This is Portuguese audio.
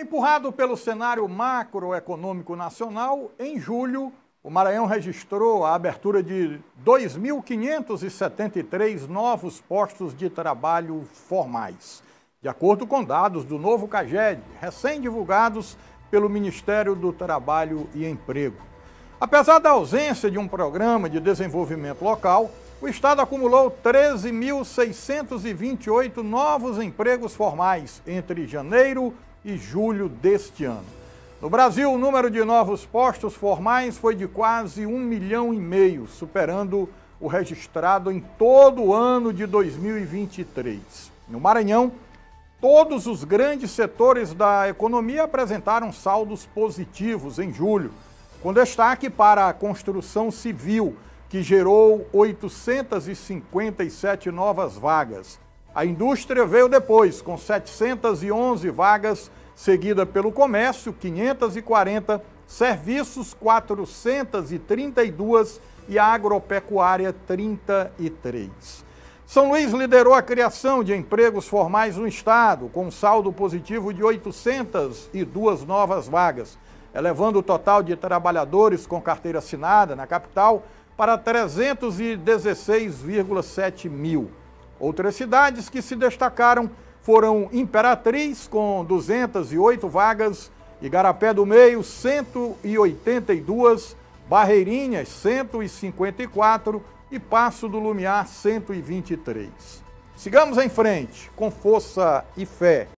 Empurrado pelo cenário macroeconômico nacional, em julho, o Maranhão registrou a abertura de 2.573 novos postos de trabalho formais, de acordo com dados do novo CAGED, recém-divulgados pelo Ministério do Trabalho e Emprego. Apesar da ausência de um programa de desenvolvimento local, o Estado acumulou 13.628 novos empregos formais entre janeiro e julho deste ano. No Brasil, o número de novos postos formais foi de quase um milhão e meio, superando o registrado em todo o ano de 2023. No Maranhão, todos os grandes setores da economia apresentaram saldos positivos em julho, com destaque para a construção civil, que gerou 857 novas vagas. A indústria veio depois, com 711 vagas, seguida pelo comércio, 540, serviços, 432 e agropecuária, 33. São Luís liderou a criação de empregos formais no estado, com um saldo positivo de 802 novas vagas, elevando o total de trabalhadores com carteira assinada na capital para 316,7 mil. Outras cidades que se destacaram foram Imperatriz, com 208 vagas, Igarapé do Meio, 182, Barreirinhas, 154 e Passo do Lumiar, 123. Sigamos em frente, com força e fé.